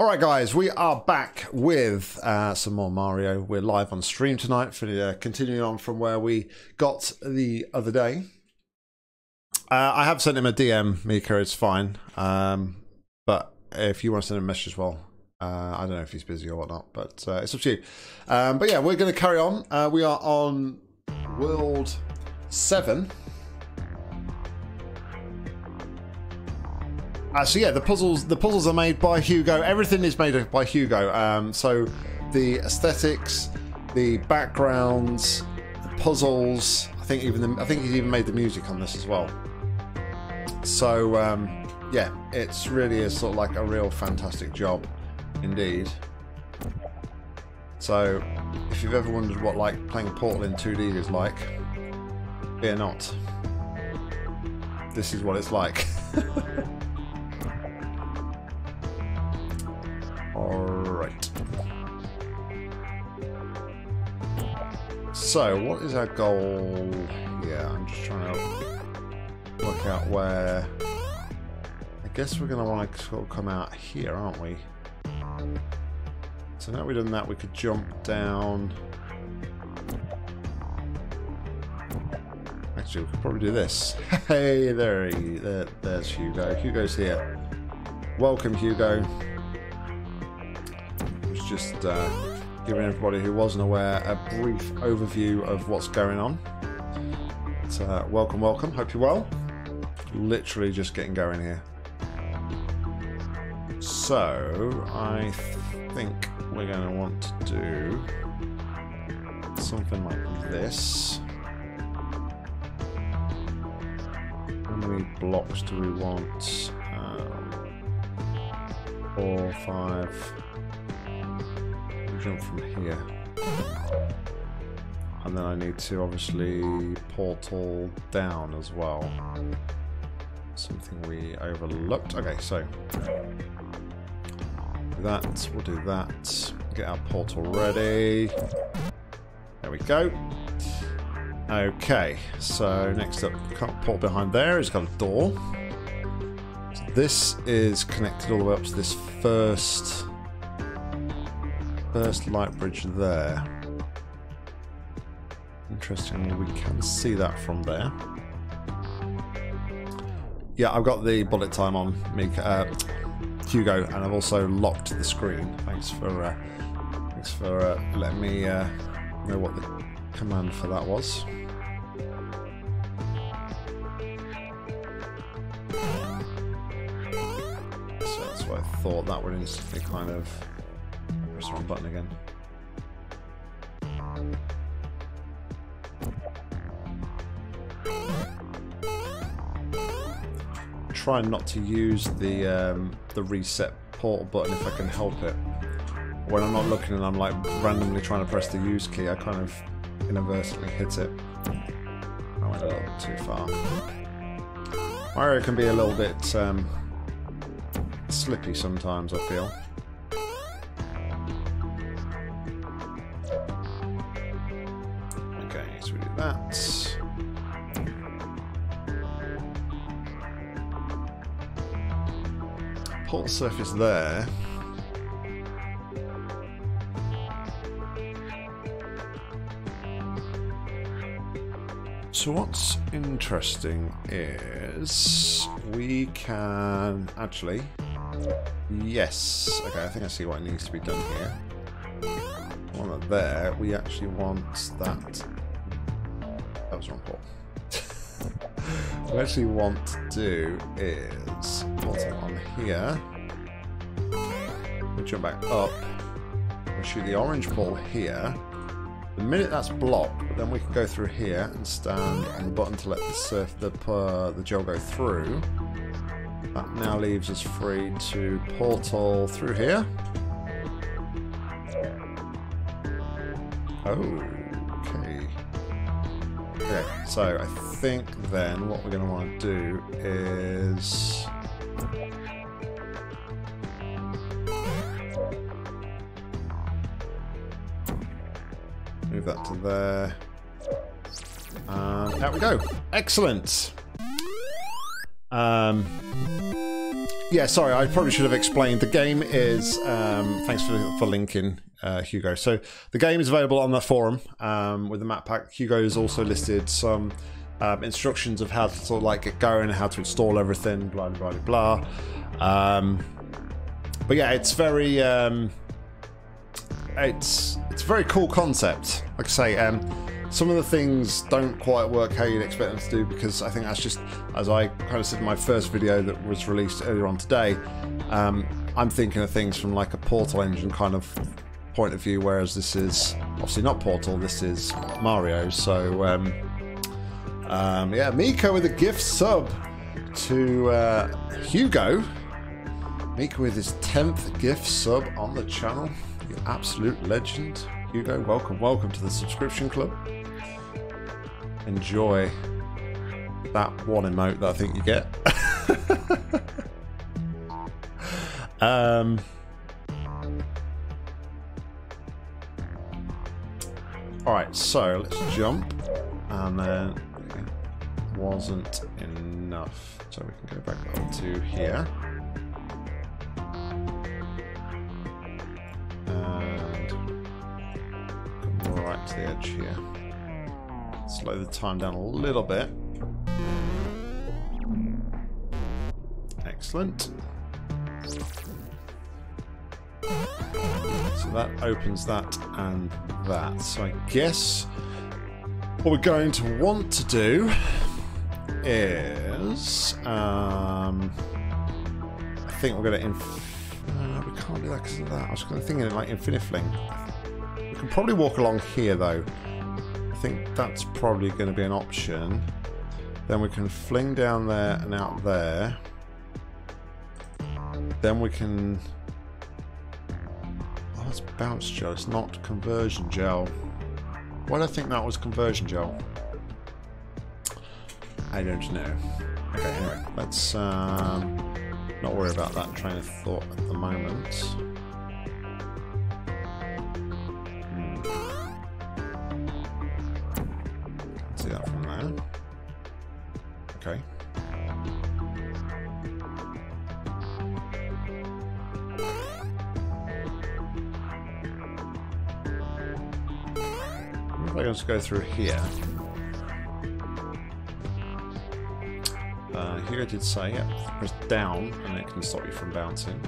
All right, guys, we are back with uh, some more Mario. We're live on stream tonight for uh, continuing on from where we got the other day. Uh, I have sent him a DM, Mika. It's fine, um, but if you want to send him a message as well, uh, I don't know if he's busy or whatnot, but uh, it's up to you. Um, but yeah, we're going to carry on. Uh, we are on World Seven. Uh, so yeah, the puzzles the puzzles are made by Hugo. Everything is made by Hugo. Um, so the aesthetics, the backgrounds, the puzzles. I think even the, I think he's even made the music on this as well. So um, yeah, it's really is sort of like a real fantastic job, indeed. So if you've ever wondered what like playing Portal in 2D is like, fear not. This is what it's like. Alright. So, what is our goal Yeah, I'm just trying to work out where... I guess we're going to want to sort of come out here, aren't we? So now we've done that, we could jump down... Actually, we could probably do this. Hey, there, he, there there's Hugo. Hugo's here. Welcome, Hugo just uh, giving everybody who wasn't aware a brief overview of what's going on. So, uh, welcome, welcome. Hope you're well. Literally just getting going here. So, I think we're going to want to do something like this. How many blocks do we want? Um, four, five, jump from here. And then I need to obviously portal down as well. Something we overlooked. Okay, so that, we'll do that. Get our portal ready. There we go. Okay, so next up, can't portal behind there It's got a door. So this is connected all the way up to this first first light bridge there. Interestingly, we can see that from there. Yeah, I've got the bullet time on me, uh, Hugo, and I've also locked the screen. Thanks for uh, thanks for uh, letting me uh, know what the command for that was. So that's what I thought. That would instantly kind of wrong button again. Try not to use the um, the reset portal button if I can help it. When I'm not looking and I'm like randomly trying to press the use key, I kind of inadvertently hit it. I went a little too far. Mario can be a little bit um, slippy sometimes, I feel. That. Port surface there. So what's interesting is we can actually, yes, okay, I think I see what needs to be done here. One there, we actually want that was wrong port. what I actually want to do is it on here. we jump back up. We'll shoot the orange ball here. The minute that's blocked, then we can go through here and stand on the button to let the surf the uh, the gel go through. That now leaves us free to portal through here. Oh. Okay, so I think then what we're going to want to do is... Move that to there. And out we go. Excellent. Um, yeah, sorry, I probably should have explained. The game is, um, thanks for, for linking, uh, Hugo. So the game is available on the forum um, with the map pack. Hugo has also listed some um, instructions of how to sort of like get going, how to install everything, blah, blah, blah, blah. Um, but yeah, it's very, um, it's, it's a very cool concept. Like I say, um, some of the things don't quite work how you'd expect them to do because I think that's just, as I kind of said in my first video that was released earlier on today, um, I'm thinking of things from like a Portal engine kind of point of view, whereas this is obviously not Portal, this is Mario. So, um, um, yeah, Miko with a gift sub to uh, Hugo. Miko with his 10th gift sub on the channel. You absolute legend. Hugo, welcome, welcome to the subscription club enjoy that one emote that I think you get. um, Alright, so let's jump. And then wasn't enough. So we can go back up to here. And come right to the edge here slow the time down a little bit. Excellent. So that opens that and that. So I guess what we're going to want to do is... Um, I think we're going to... Uh, we can't do that because of that. I was kind of thinking like Infinifling. We can probably walk along here though think that's probably going to be an option. Then we can fling down there and out there. Then we can... Oh, that's bounce gel. It's not conversion gel. Why do I think that was conversion gel? I don't know. Okay, anyway, let's um, not worry about that train of thought at the moment. Go through here. Uh, here I did say, press down and it can stop you from bouncing.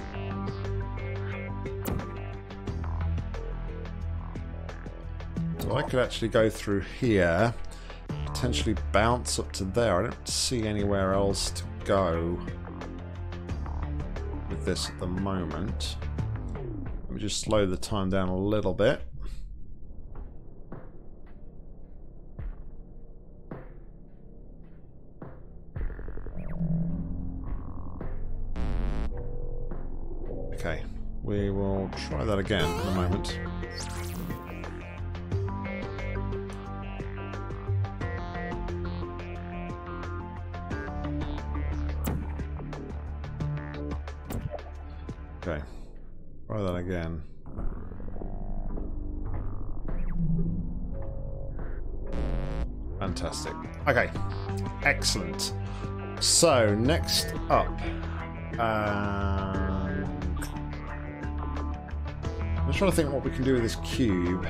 So I could actually go through here potentially bounce up to there. I don't see anywhere else to go with this at the moment. Let me just slow the time down a little bit. We will try that again in a moment. Okay, try that again. Fantastic. Okay, excellent. So, next up. Um, I'm trying to think what we can do with this cube.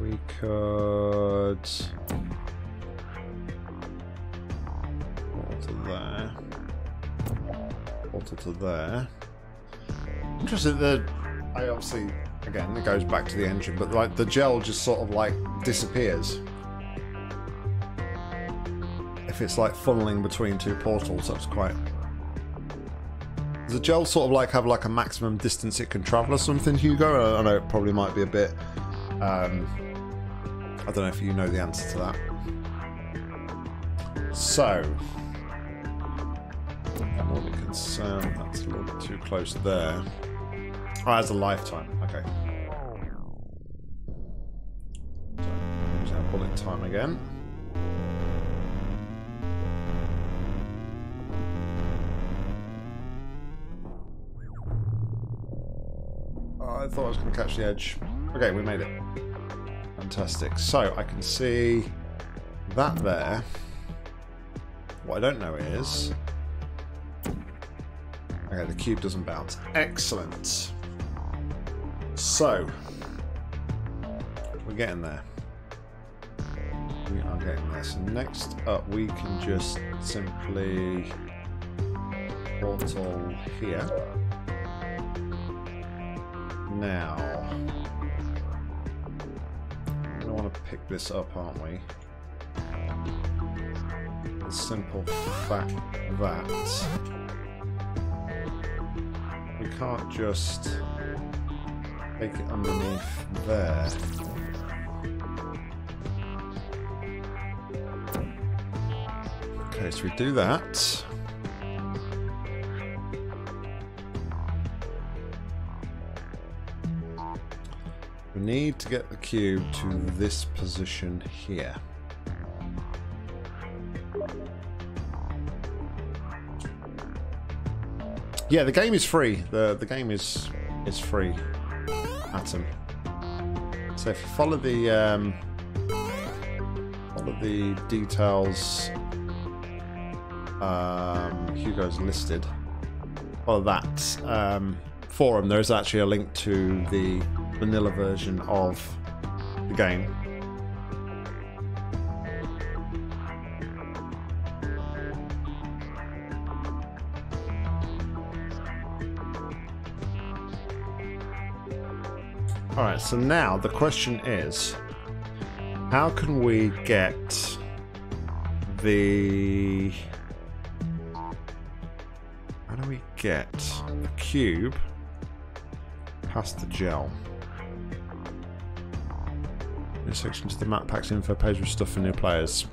We could water there. Water to there. Interested that I obviously again it goes back to the engine, but like the gel just sort of like disappears. If it's like funneling between two portals, that's quite does the gel sort of like have like a maximum distance it can travel or something, Hugo? I know it probably might be a bit. Um, I don't know if you know the answer to that. So, a little bit concerned that's a little bit too close there. Oh, as a lifetime. Again. I thought I was going to catch the edge. Okay, we made it. Fantastic. So, I can see that there. What I don't know is... Okay, the cube doesn't bounce. Excellent. So, we're getting there. There. So next up, we can just simply portal here. Now, we want to pick this up, aren't we? The simple fact that we can't just take it underneath there. Okay, so we do that. We need to get the cube to this position here. Yeah, the game is free. The the game is is free. Atom. So if you follow the um, follow the details um, Hugo's listed, follow that um, forum. There is actually a link to the vanilla version of the game. Alright, so now the question is how can we get the get the cube past the gel? This section to the map packs info page with stuff for new players.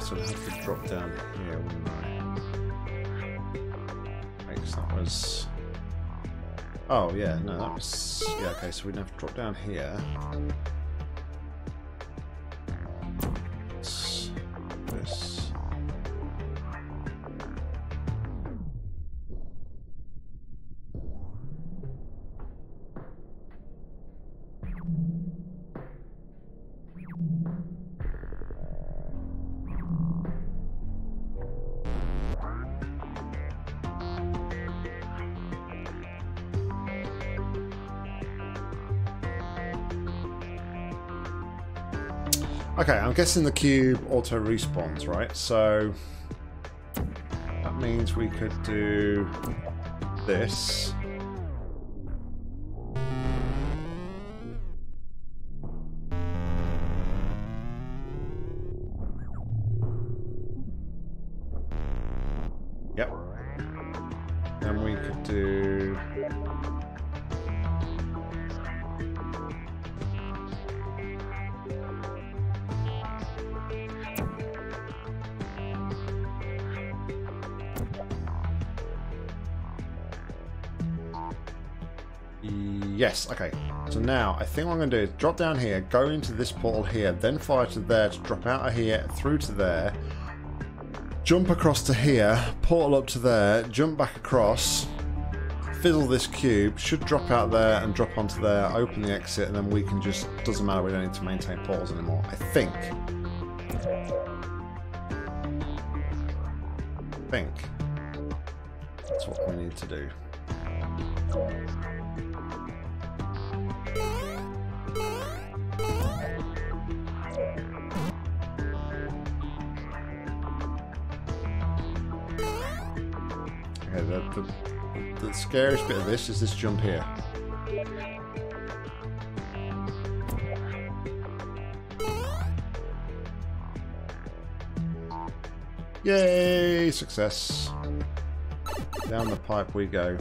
So I'd have to drop down here, wouldn't I? Because that was... Oh, yeah, no, that was... Yeah, okay, so we'd have to drop down here. Guessing the cube auto respawns, right? So that means we could do this. I think what I'm going to do is drop down here, go into this portal here, then fire to there to drop out of here, through to there, jump across to here, portal up to there, jump back across, fizzle this cube, should drop out there and drop onto there, open the exit, and then we can just, doesn't matter, we don't need to maintain portals anymore, I think. I think. That's what we need to do. Okay, the, the, the scariest bit of this is this jump here. Yay! Success. Down the pipe we go.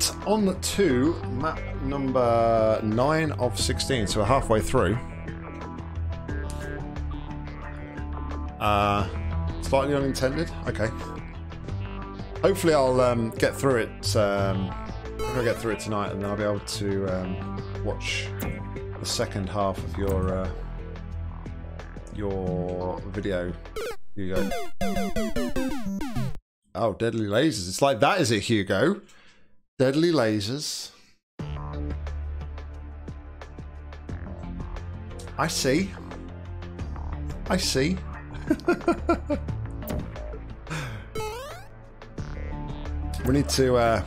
Alright, on to map number 9 of 16, so we're halfway through. Uh, slightly unintended? Okay. Hopefully I'll um, get through it, um, I'll get through it tonight and then I'll be able to um, watch the second half of your uh, your video. Hugo. Oh, deadly lasers. It's like that, is it, Hugo? Deadly lasers. I see. I see. we need to uh,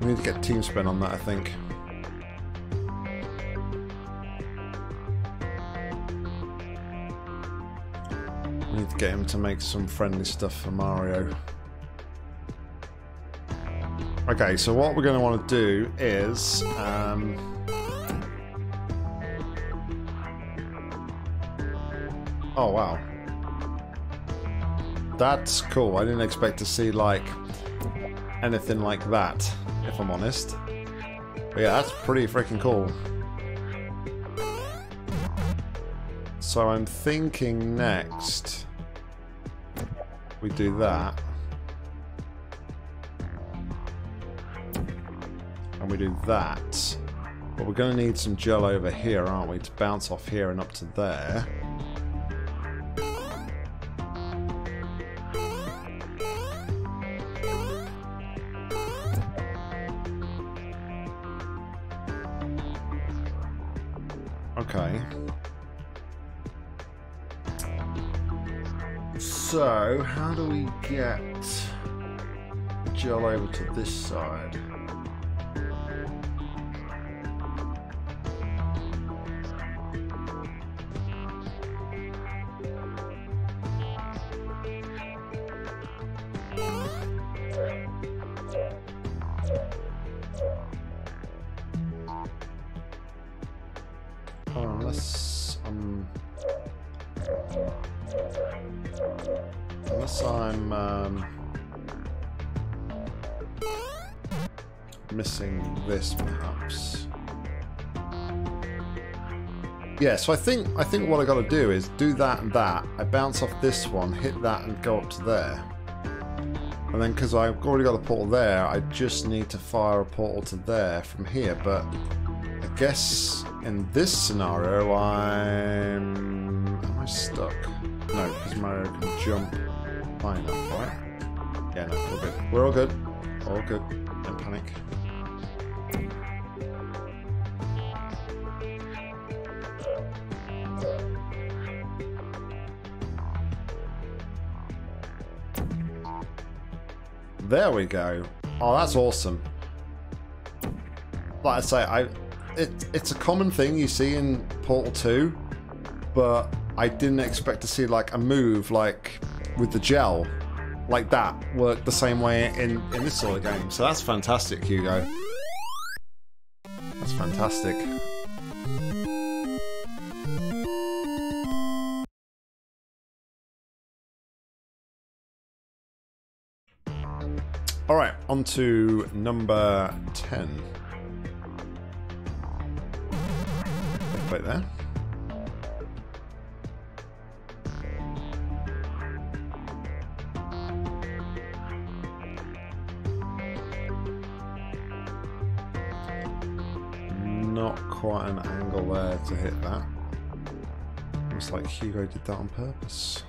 we need to get TeamSpen on that, I think. We need to get him to make some friendly stuff for Mario. Okay, so what we're going to want to do is... Um, oh, wow. That's cool. I didn't expect to see, like, anything like that, if I'm honest. But yeah, that's pretty freaking cool. So I'm thinking next we do that. And we do that. But we're going to need some gel over here, aren't we, to bounce off here and up to there. Okay. So, how do we get gel over to this side? So I think I think what I got to do is do that and that. I bounce off this one, hit that, and go up to there. And then because I've already got a portal there, I just need to fire a portal to there from here. But I guess in this scenario, I'm... Am I stuck? No, because Mario can jump high enough, right? Yeah, no, we're good. We're all good. All good. Don't panic. There we go. Oh, that's awesome. Like I say, I it it's a common thing you see in Portal 2, but I didn't expect to see like a move like with the gel like that work the same way in, in this sort of game. So that's fantastic, Hugo. That's fantastic. Alright, on to number 10. Play there. Not quite an angle there to hit that. Looks like Hugo did that on purpose.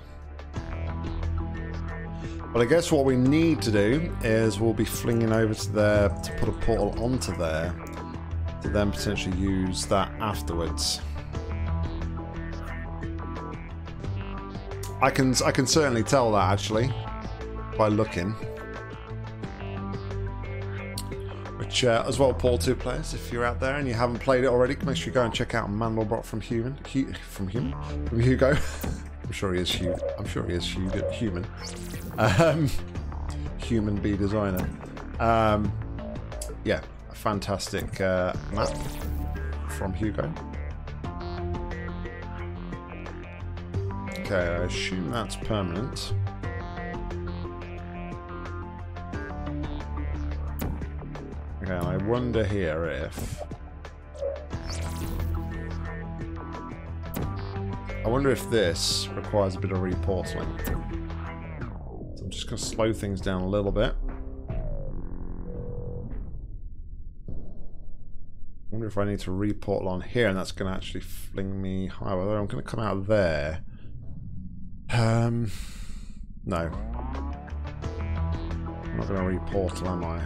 But I guess what we need to do is we'll be flinging over to there to put a portal onto there to then potentially use that afterwards. I can I can certainly tell that actually by looking. Which, uh, as well, Portal 2 players, if you're out there and you haven't played it already, make sure you go and check out Mandelbrot from Human, from Human, from Hugo. I'm sure he is human. I'm sure he is human. Um, human bee designer. Um, yeah, a fantastic uh, map from Hugo. Okay, I assume that's permanent. Okay, I wonder here if... I wonder if this requires a bit of reportaling. Just going to slow things down a little bit. wonder if I need to reportal on here and that's going to actually fling me higher. Although I'm going to come out there. Um, no. I'm not going to reportal, am I?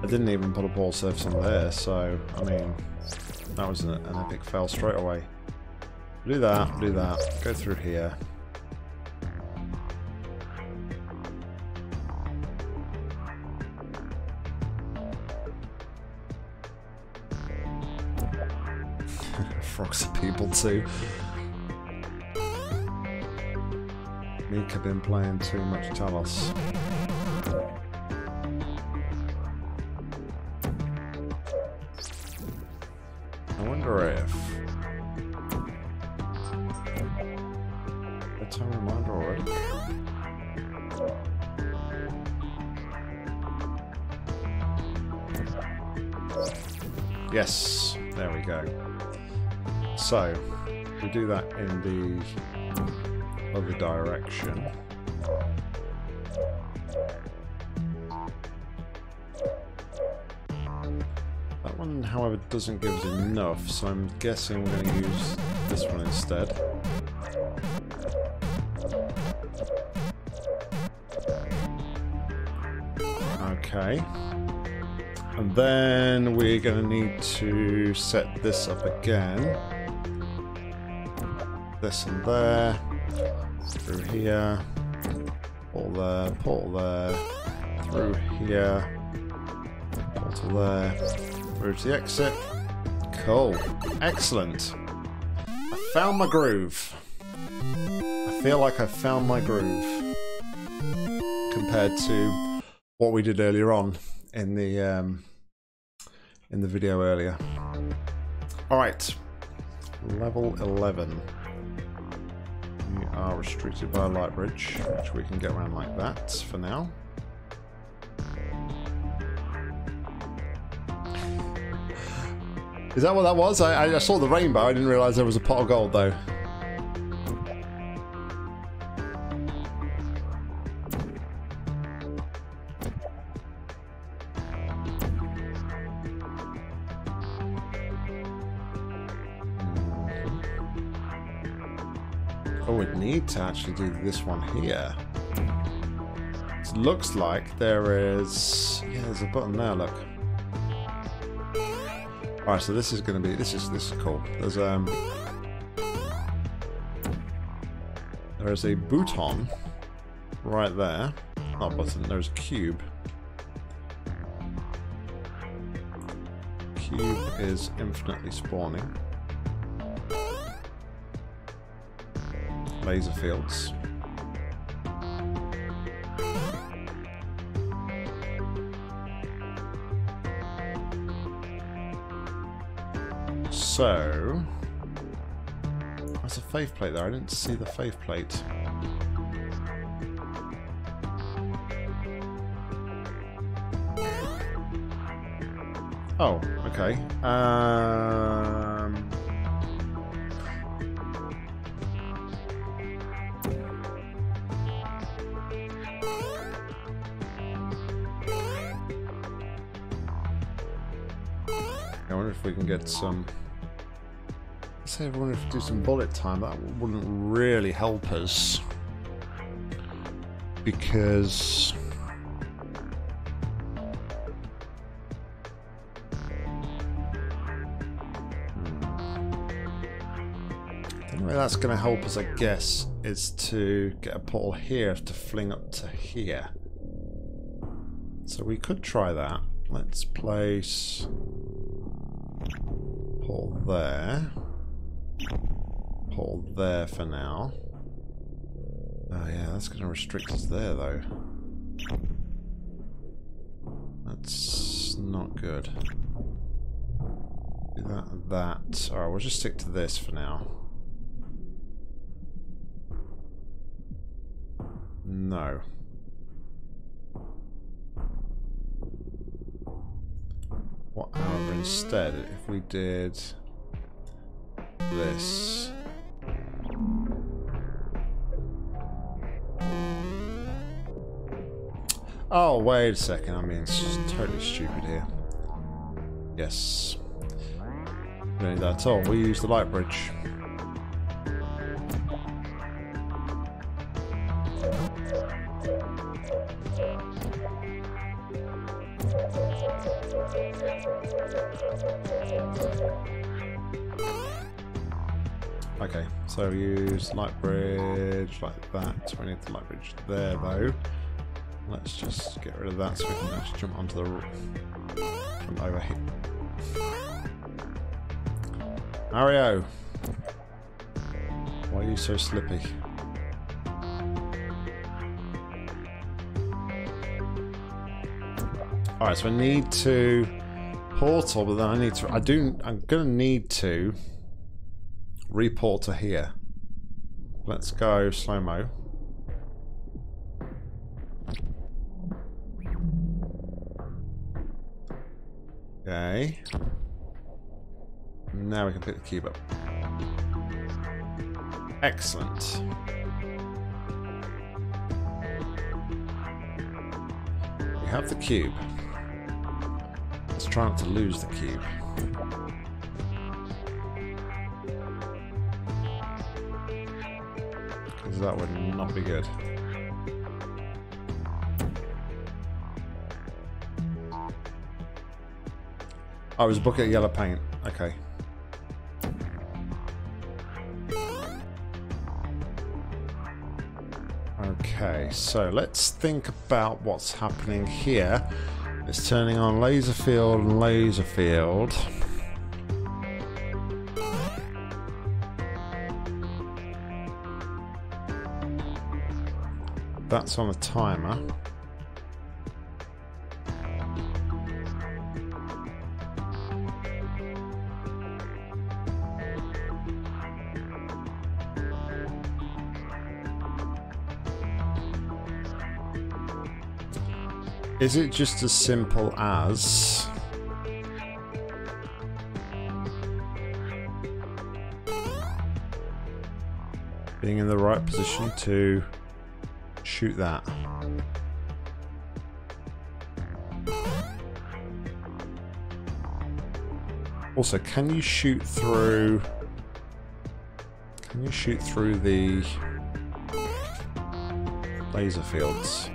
I didn't even put a ball surface on there, so, I mean, that was an, an epic fail straight away. Do that, do that, go through here. Frogs are people too. Mika been playing too much Talos. Do that in the other direction. That one, however, doesn't give us enough, so I'm guessing we're going to use this one instead. Okay. And then we're going to need to set this up again. This and there. Through here. Pull there, pull there. Through here. Pull there Through to the exit. Cool. Excellent. I found my groove. I feel like I found my groove. Compared to what we did earlier on in the um, in the video earlier. All right, level 11. Are restricted by a light bridge, which we can get around like that for now. Is that what that was? I, I saw the rainbow, I didn't realise there was a pot of gold though. Oh, we need to actually do this one here. It looks like there is... Yeah, there's a button there, look. Alright, so this is going to be... This is this is cool. There's um... There is a button right there. Not button, there's a cube. Cube is infinitely spawning. Laser fields. So, there's a faith plate there. I didn't see the faith plate. Oh, okay. Um, get some... Say I wanted to do some bullet time, that wouldn't really help us. Because... Hmm. The way that's going to help us, I guess, is to get a portal here to fling up to here. So we could try that. Let's place there. Hold there for now. Oh yeah, that's going to restrict us there though. That's not good. Do that, that. Alright, we'll just stick to this for now. No. What, however, instead, if we did this... Oh, wait a second. I mean, it's just totally stupid here. Yes. We don't need that at all. We use the light bridge. Use light bridge like that. We need the light bridge there though. Let's just get rid of that so we can actually jump onto the roof from over here. Mario! Why are you so slippy? Alright, so I need to portal, but then I need to I do I'm gonna need to report to here. Let's go slow-mo. Okay. Now we can pick the cube up. Excellent. We have the cube. Let's try not to lose the cube. That would not be good. It was bucket yellow paint. Okay. Okay, so let's think about what's happening here. It's turning on laser field and laser field. That's on a timer. Is it just as simple as... Being in the right position to shoot that? Also, can you shoot through... Can you shoot through the laser fields?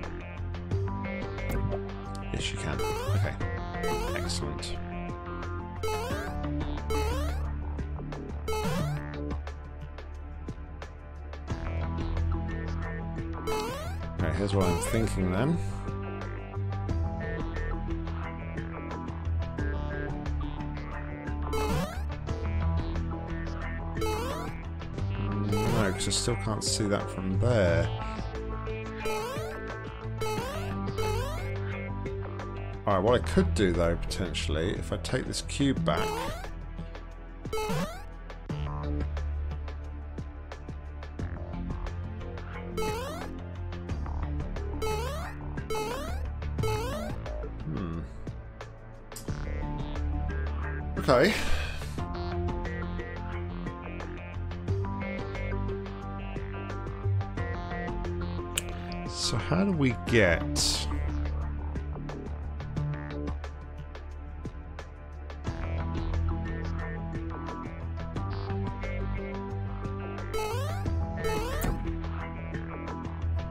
What I'm. Mm, no, because I still can't see that from there. Alright, what I could do though, potentially, if I take this cube back...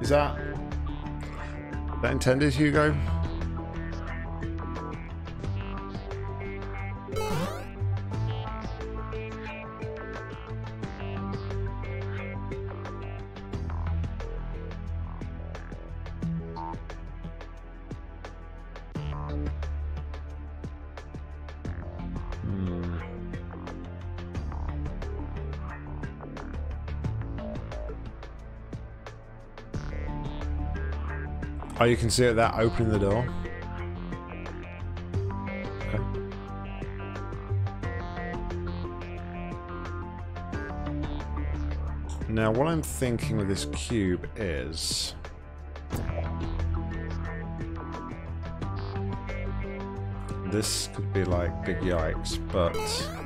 Is that... that intended, Hugo? You can see it there opening the door. Okay. Now, what I'm thinking with this cube is... This could be like big yikes, but...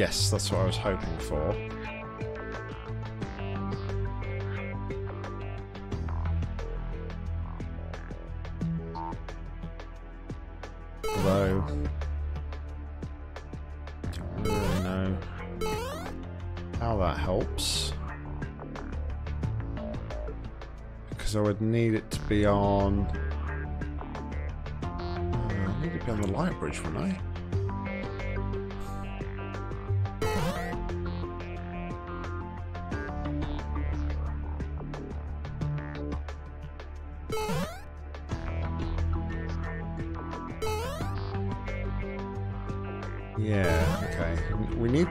Yes, that's what I was hoping for. Although... Don't really know how that helps. Because I would need it to be on... Uh, I need to be on the light bridge, wouldn't I?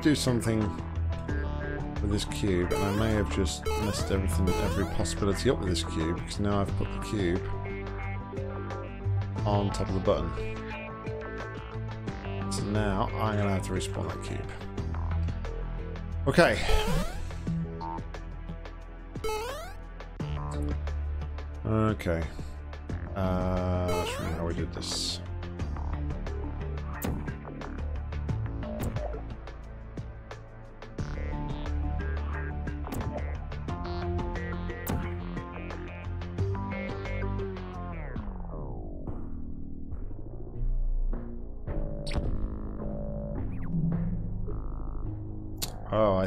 Do something with this cube, and I may have just messed everything, every possibility up with this cube, because now I've put the cube on top of the button. So now I'm going to have to respawn that cube. Okay. Okay. Uh, let's remember how we did this.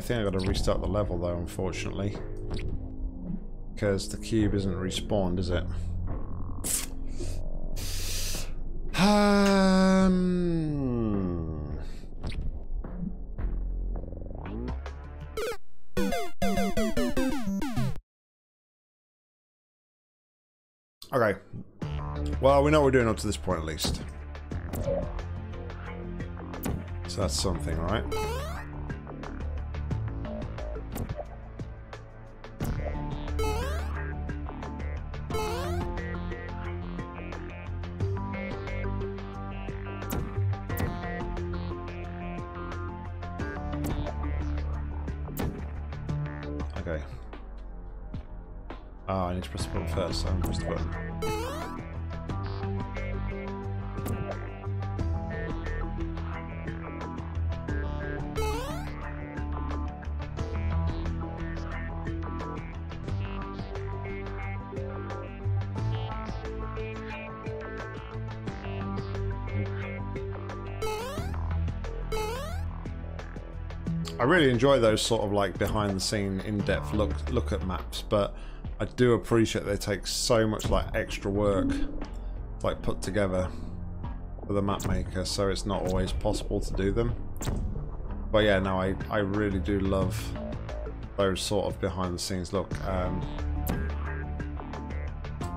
Think I've got to restart the level though, unfortunately. Because the cube isn't respawned, is it? Um... Okay. Well, we know what we're doing up to this point at least. So that's something, right? Enjoy those sort of like behind the scene in-depth look look at maps, but I do appreciate they take so much like extra work like put together for the map maker, so it's not always possible to do them. But yeah, no, I, I really do love those sort of behind the scenes look. Um,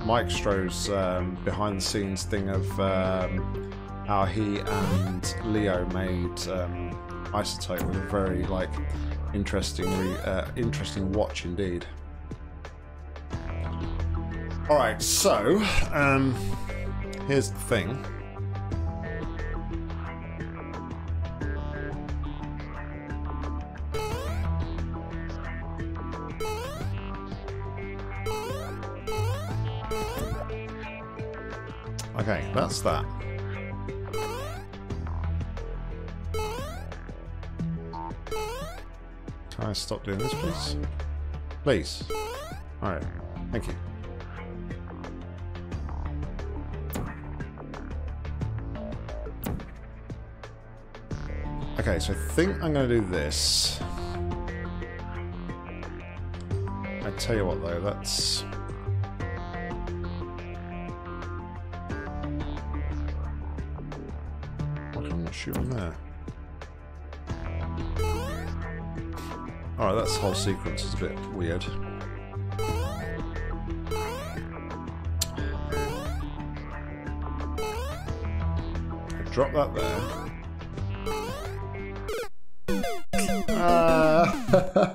Mike Stroh's um, behind the scenes thing of um, how he and Leo made um, Isotope was a very like interesting, uh, interesting watch indeed. All right, so um, here's the thing. Okay, that's that. Stop doing this, please? Please. Alright, thank you. Okay, so I think I'm going to do this. I tell you what, though, that's... Why can I not shoot him there? Alright, that whole sequence is a bit weird. Drop that there. Uh,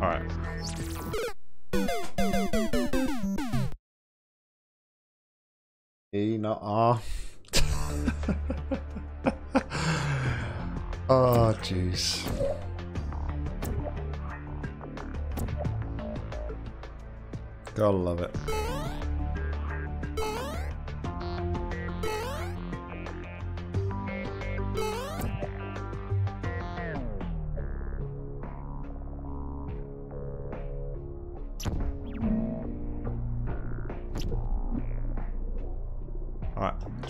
Alright. E, not R. oh, jeez. Gotta love it.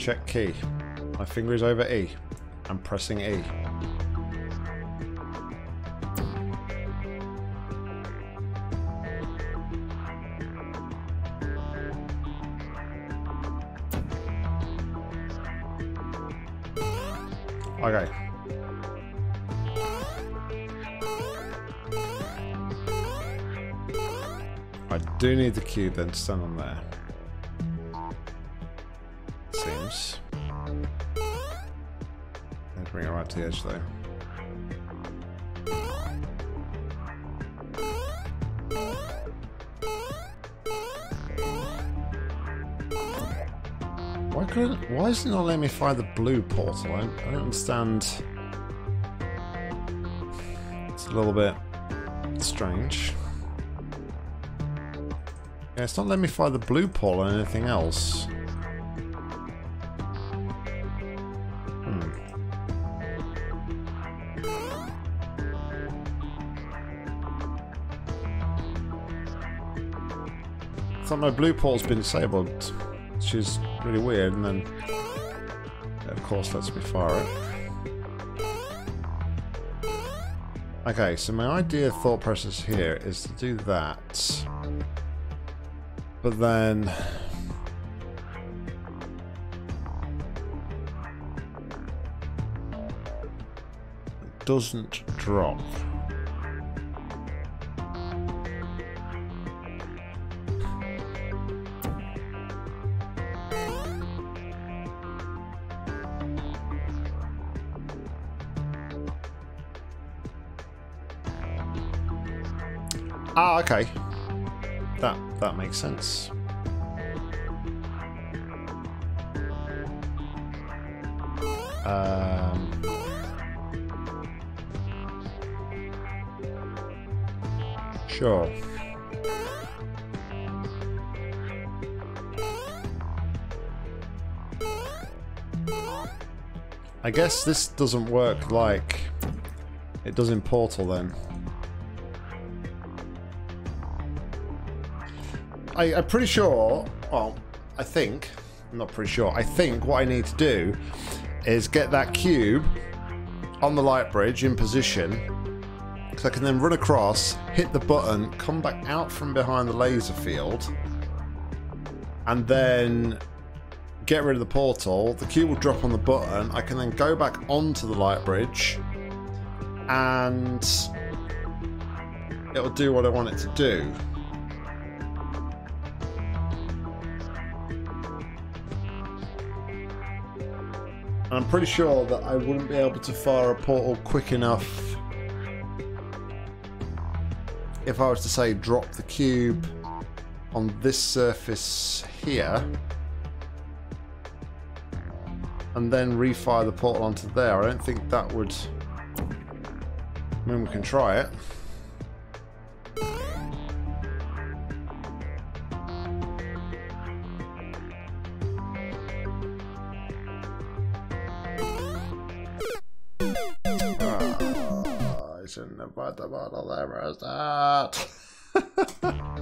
Check key. My finger is over E. I'm pressing E. Okay. I do need the cube then to stand on there. Edge though. Why couldn't? Why isn't it not letting me find the blue portal? I, I don't understand. It's a little bit strange. Yeah, it's not letting me find the blue portal or anything else. Thought my blue portal's been disabled, which is really weird, and then of course lets me fire it. Okay, so my idea thought process here is to do that. But then it doesn't drop. Okay. That that makes sense. Um, sure. I guess this doesn't work like it does in Portal then. I, I'm pretty sure, well, I think, I'm not pretty sure, I think what I need to do is get that cube on the light bridge in position because I can then run across, hit the button, come back out from behind the laser field and then get rid of the portal. The cube will drop on the button. I can then go back onto the light bridge and it'll do what I want it to do. I'm pretty sure that I wouldn't be able to fire a portal quick enough if I was to say drop the cube on this surface here and then refire the portal onto there. I don't think that would... I mean, we can try it. I shouldn't the bottle there, where's that?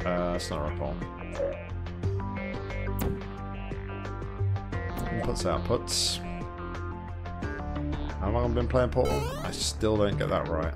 Uh, that's not a report. Inputs, outputs. How long have I been playing Portal? I still don't get that right.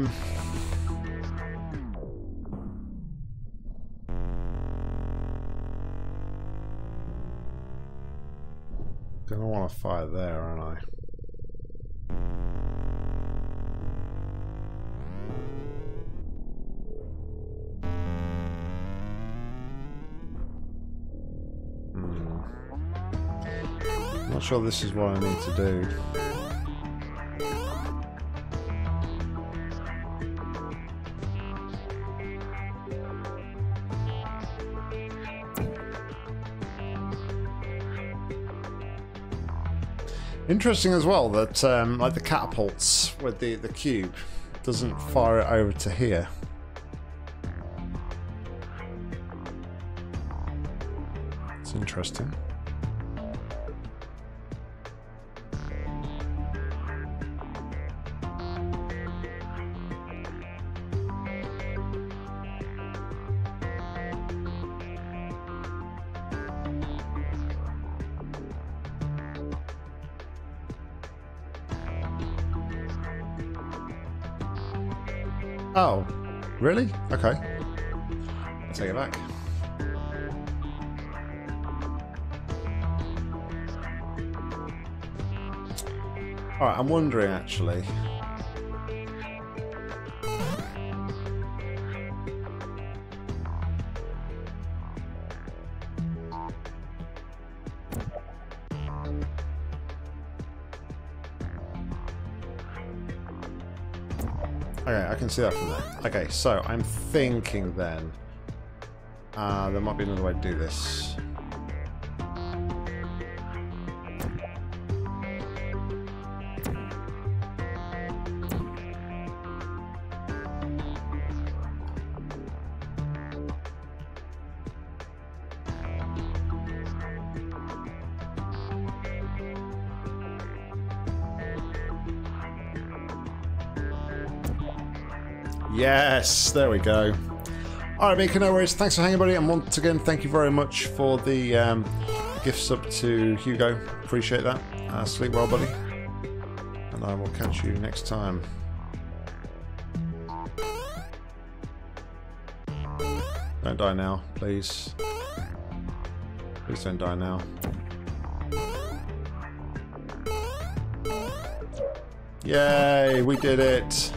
Um... Gonna want to fight there, aren't I? Hmm. Not sure this is what I need to do. Interesting as well that um, like the catapults with the, the cube doesn't fire it over to here. It's interesting. I'm wondering actually. Okay, I can see that from there. Okay, so I'm thinking then uh, there might be another way to do this. Yes, there we go. All right, Mika, no worries. Thanks for hanging, buddy. And once again, thank you very much for the um, gifts up to Hugo. Appreciate that. Uh, sleep well, buddy. And I will catch you next time. Don't die now, please. Please don't die now. Yay, we did it.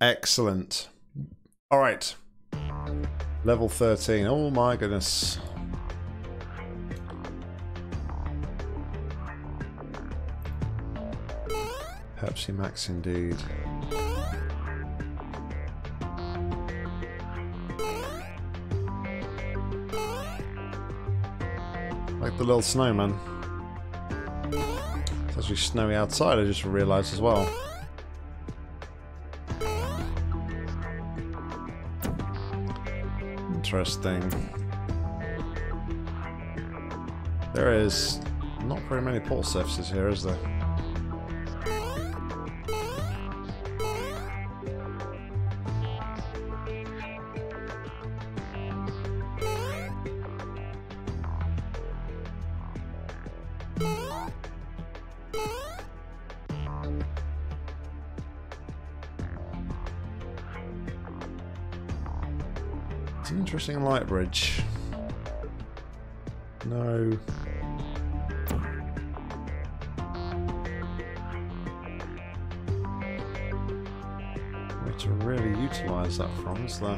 Excellent. All right. Level 13. Oh my goodness. Pepsi Max indeed. Like the little snowman. It's actually snowy outside, I just realised as well. Interesting. There is not very many portal surfaces here, is there? Interesting light bridge. No. Way to really utilise that from, is there?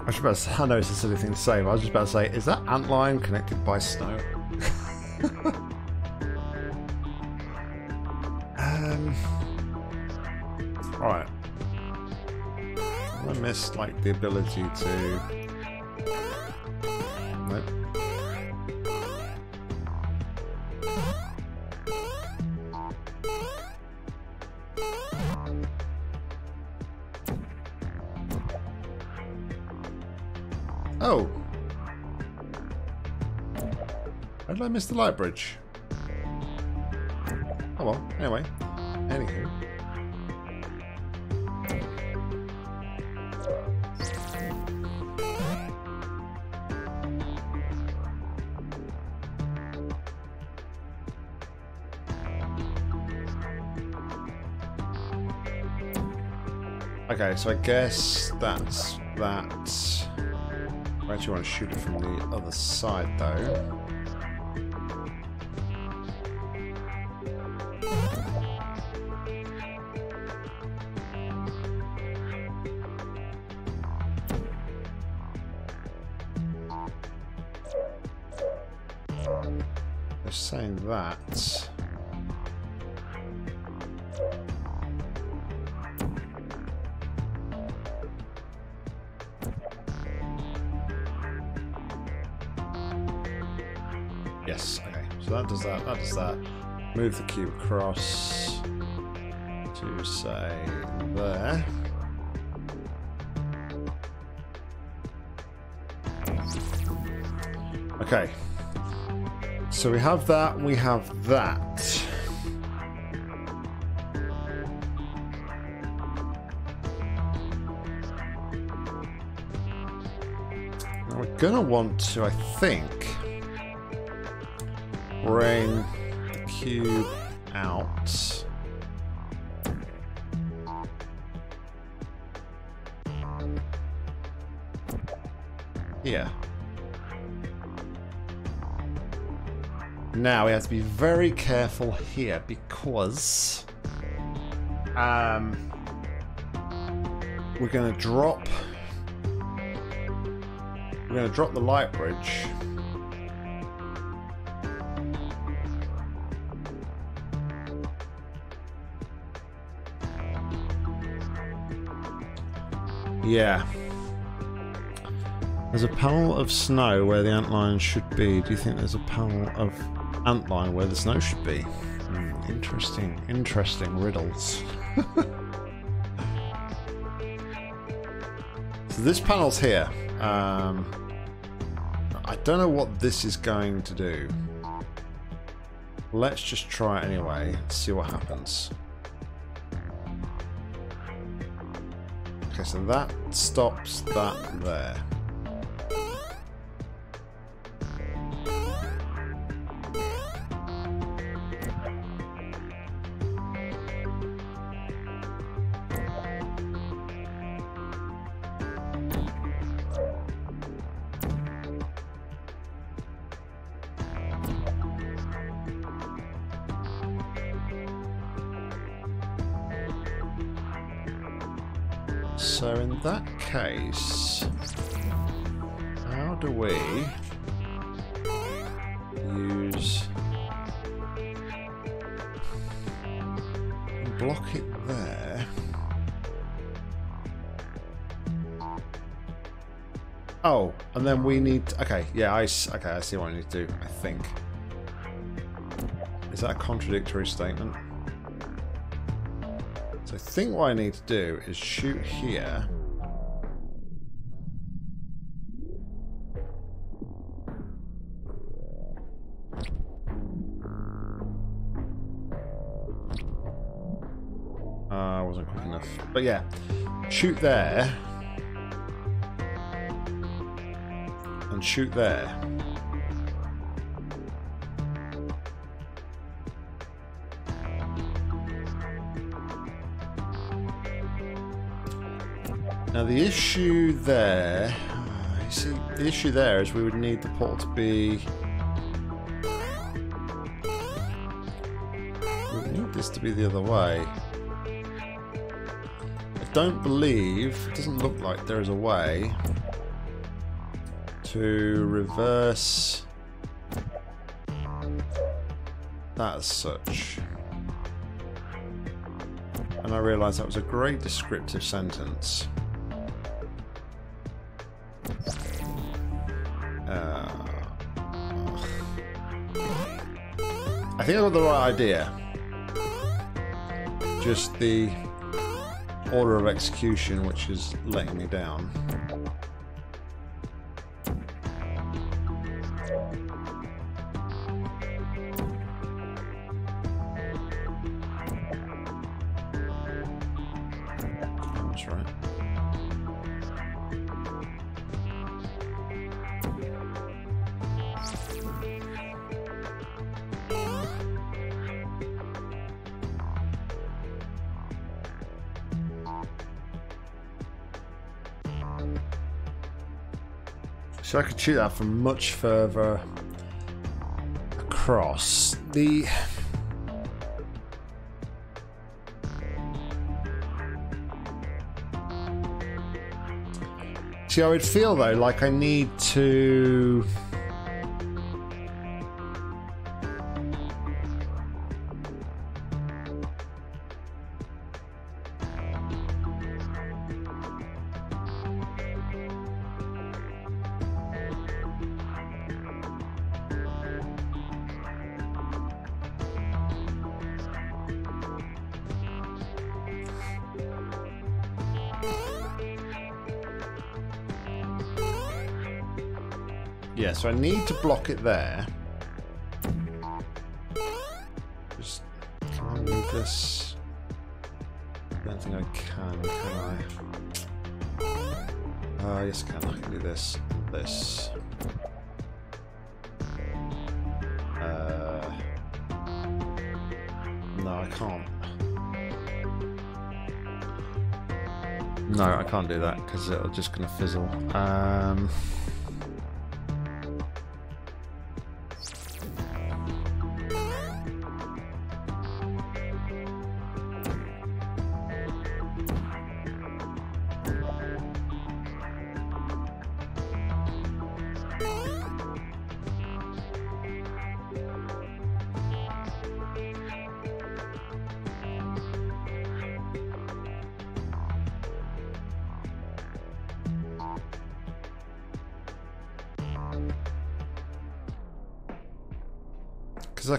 I was about to say, I know it's a silly thing to say, but I was just about to say, is that antlion connected by snow? Missed, like, the ability to... Oh! How did I miss the light bridge? Oh well, anyway. Anywho. So I guess that's that. I actually want to shoot it from the other side, though. Cube across to say there. Okay. So we have that, we have that. Now we're gonna want to, I think, bring the cube Now we have to be very careful here because um, we're going to drop we're going to drop the light bridge Yeah. There's a panel of snow where the antlion should be. Do you think there's a panel of antlion where the snow should be? Hmm, interesting, interesting riddles. so this panel's here. Um, I don't know what this is going to do. Let's just try it anyway, see what happens. Okay, so that stops that there. Okay, yeah, I, okay, I see what I need to do, I think. Is that a contradictory statement? So I think what I need to do is shoot here. Uh, I wasn't quick enough. But yeah, shoot there. Shoot there. Now the issue there, uh, you see, the issue there is we would need the portal to be. We would need this to be the other way. I don't believe, it doesn't look like there is a way to reverse that as such. And I realised that was a great descriptive sentence. Uh, I think I got the right idea. Just the order of execution which is letting me down. So I could shoot that from much further across. The... See, I would feel though like I need to... need to block it there. Just can I move this? I don't think I can, can I? Uh, yes I can, I can do this, this. Uh, no, I can't. No, I can't do that because it'll just gonna fizzle. Um,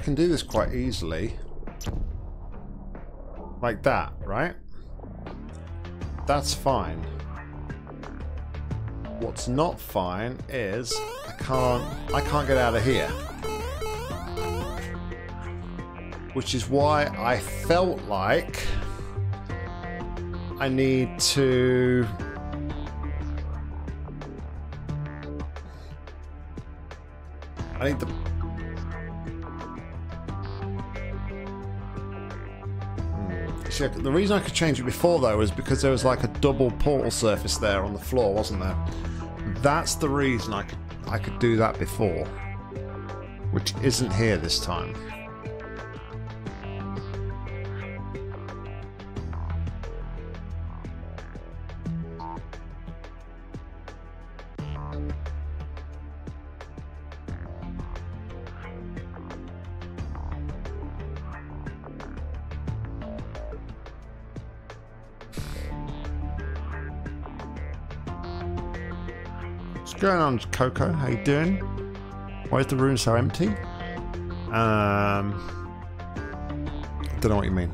can do this quite easily. Like that, right? That's fine. What's not fine is I can't I can't get out of here. Which is why I felt like I need to I need the Actually, the reason I could change it before, though, was because there was like a double portal surface there on the floor, wasn't there? That's the reason I could I could do that before. Which isn't here this time. Going on, Coco? How you doing? Why is the room so empty? Um, don't know what you mean.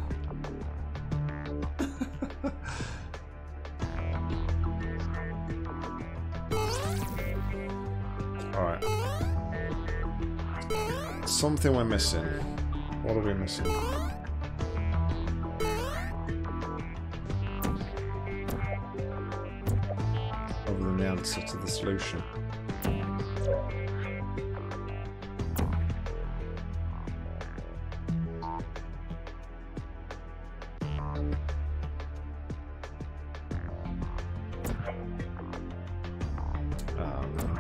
Alright. Something we're missing. What are we missing? Answer to the solution. Um,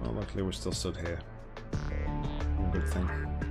well, luckily we're still stood here. Good thing.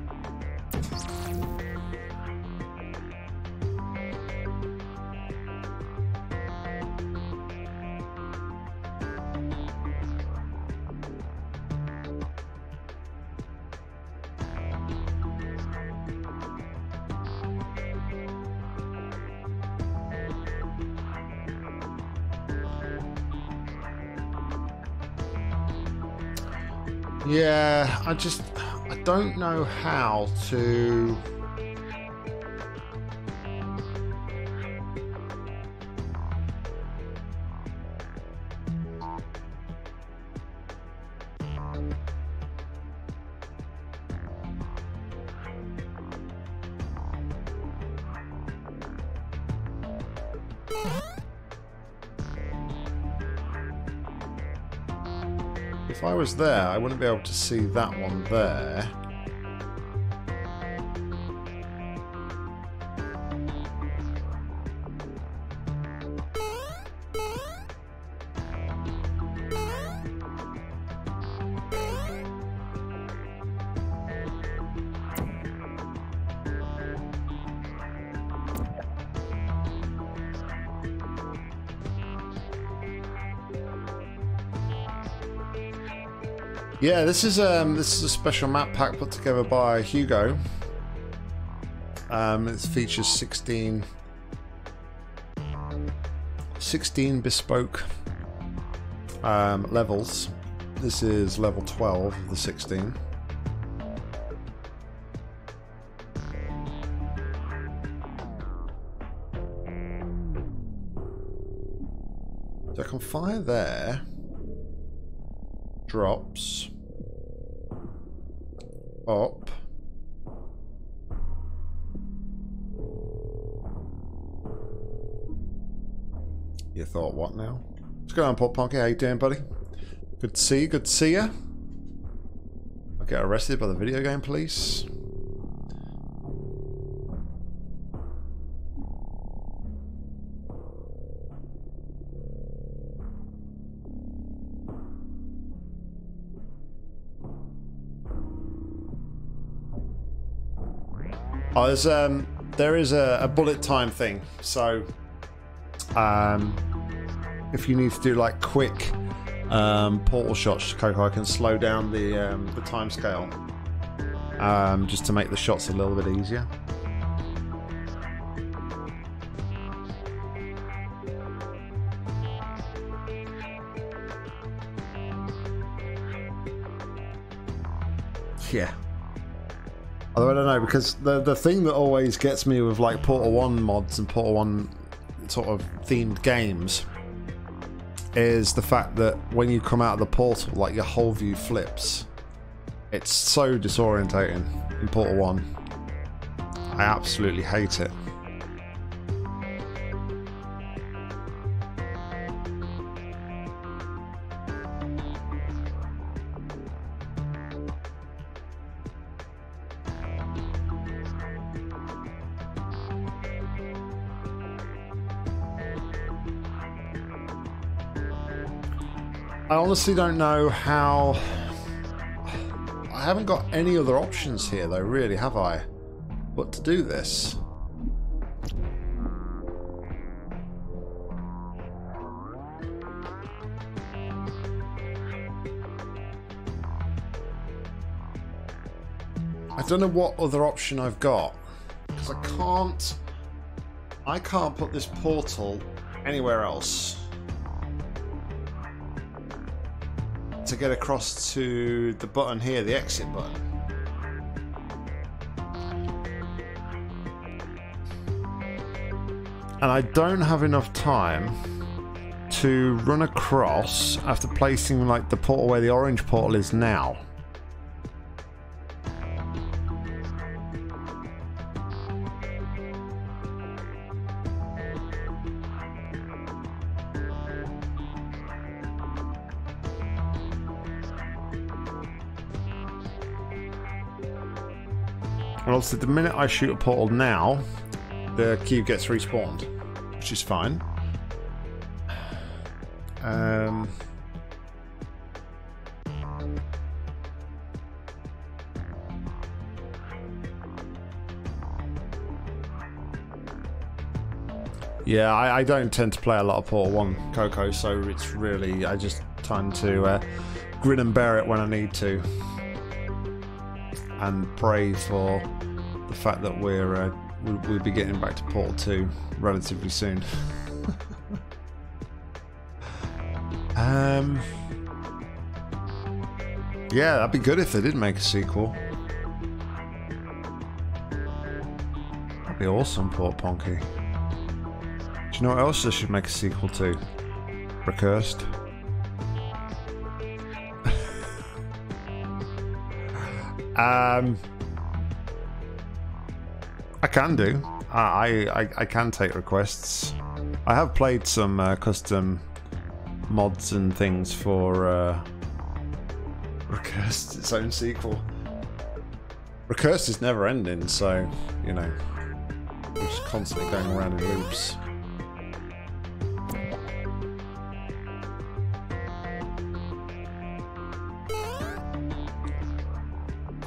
Don't know how to If I was there, I wouldn't be able to see that one there. Yeah, this is um this is a special map pack put together by Hugo. Um, it features 16, 16 bespoke um, levels. This is level 12 of the 16. So I can fire there. Drops. Up. You thought what now? What's going on, Pop Punky? How you doing, buddy? Good to see you. Good to see you. I'll get arrested by the video game police. Oh, there's um, there is a, a bullet time thing. So, um, if you need to do like quick um, portal shots, Coco, I can slow down the um, the time scale um, just to make the shots a little bit easier. Yeah. Although I don't know, because the the thing that always gets me with like Portal 1 mods and Portal 1 sort of themed games is the fact that when you come out of the portal, like your whole view flips. It's so disorientating in Portal 1. I absolutely hate it. Honestly don't know how. I haven't got any other options here, though, really, have I? But to do this. I don't know what other option I've got. Because I can't... I can't put this portal anywhere else. To get across to the button here, the exit button. And I don't have enough time to run across after placing like the portal where the orange portal is now. Obviously the minute I shoot a portal now, the cube gets respawned, which is fine. Um... Yeah, I, I, don't tend to play a lot of Portal 1 Coco, so it's really, I just tend to uh, grin and bear it when I need to. And pray for the fact that we're, uh, we'll, we'll be getting back to Portal 2 relatively soon. um, yeah, that'd be good if they did make a sequel. That'd be awesome, Port Ponky. Do you know what else they should make a sequel to? Recursed. um, can do. I, I I can take requests. I have played some uh, custom mods and things for uh, Recursed, its own sequel. Recursed is never ending, so you know, we're just constantly going around in loops.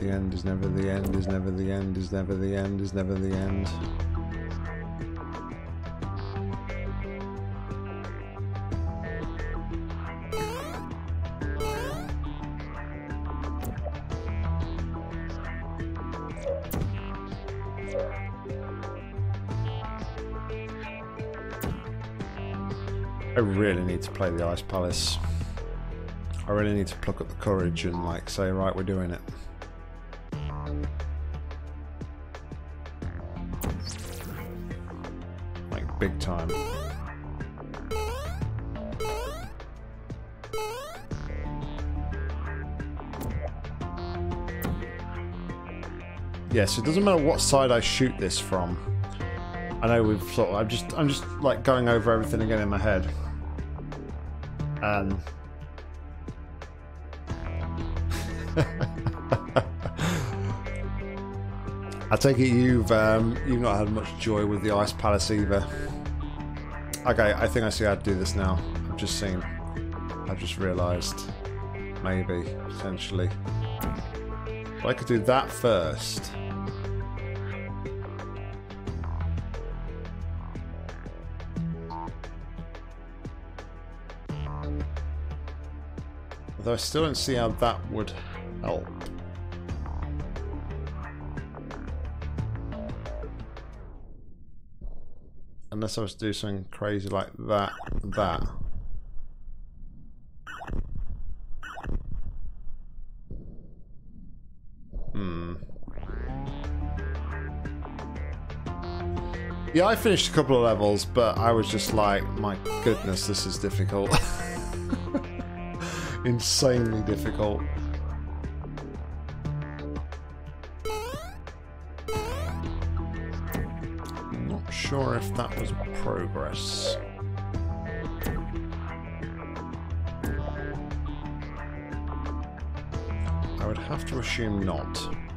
The end is never the end, is never the end, is never the end, is never the end. I really need to play the Ice Palace. I really need to pluck up the courage and like say, right, we're doing it. Time. Yes, it doesn't matter what side I shoot this from. I know we've sort of, I'm just I'm just like going over everything again in my head. And I take it you've um, you've not had much joy with the Ice Palace either. Okay, I think I see how to do this now. I've just seen. I've just realised. Maybe, potentially. But I could do that first. Although I still don't see how that would help. Unless I was to do something crazy like that, that. Hmm. Yeah, I finished a couple of levels, but I was just like, my goodness, this is difficult. Insanely difficult. Sure if that was progress. I would have to assume not.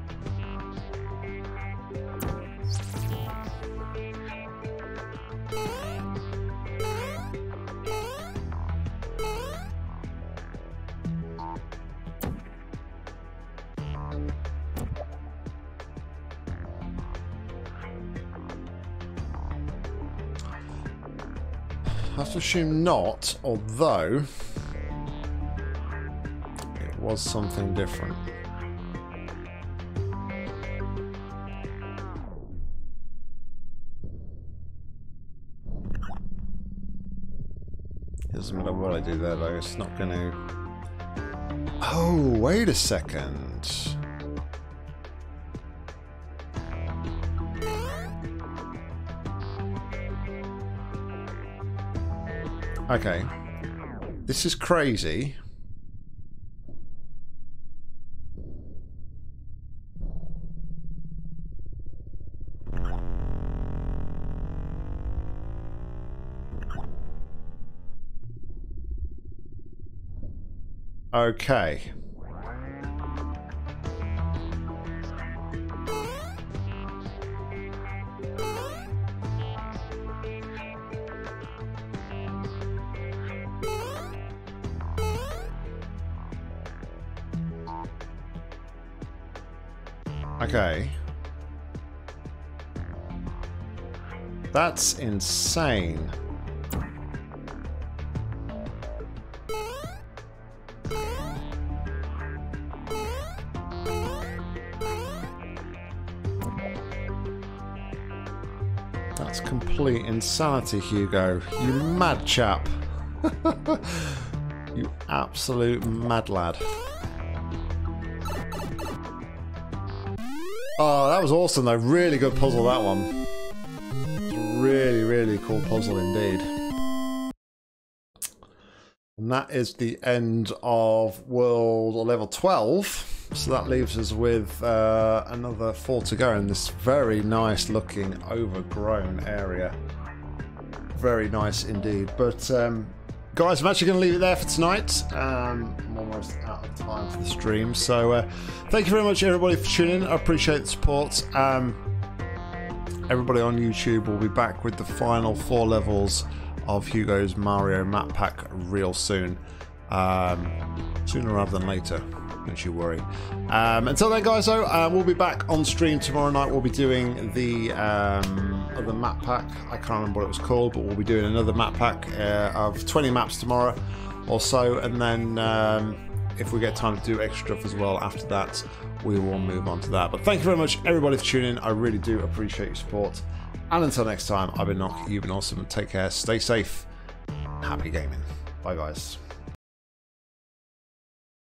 Assume not, although it was something different. Doesn't matter what I do there though, it's not going to... Oh, wait a second. Okay. This is crazy. Okay. Okay. That's insane. That's complete insanity, Hugo. You mad chap. you absolute mad lad. Oh, that was awesome though. Really good puzzle, that one. Really, really cool puzzle indeed. And that is the end of world level 12. So that leaves us with uh, another four to go in this very nice looking overgrown area. Very nice indeed. But um, guys, I'm actually going to leave it there for tonight. Um, I'm almost out of time for the stream. So uh, thank you very much everybody for tuning in. I appreciate the support. Um, everybody on YouTube will be back with the final four levels of Hugo's Mario map pack real soon. Um, sooner rather than later. Don't you worry. Um, until then, guys, though, uh, we'll be back on stream tomorrow night. We'll be doing the um, other map pack. I can't remember what it was called, but we'll be doing another map pack uh, of 20 maps tomorrow or so. And then um, if we get time to do extra stuff as well after that, we will move on to that. But thank you very much, everybody, for tuning in. I really do appreciate your support. And until next time, I've been Nock. You've been awesome. Take care. Stay safe. Happy gaming. Bye, guys.